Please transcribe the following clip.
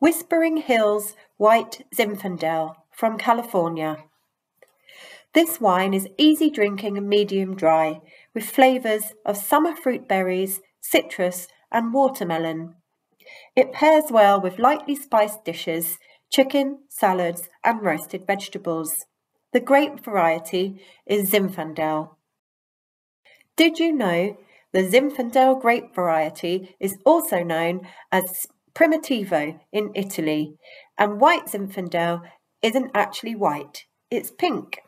Whispering Hills White Zinfandel from California. This wine is easy drinking and medium dry, with flavours of summer fruit berries, citrus, and watermelon. It pairs well with lightly spiced dishes, chicken, salads, and roasted vegetables. The grape variety is Zinfandel. Did you know the Zinfandel grape variety is also known as Primitivo in Italy, and white Zinfandel isn't actually white, it's pink.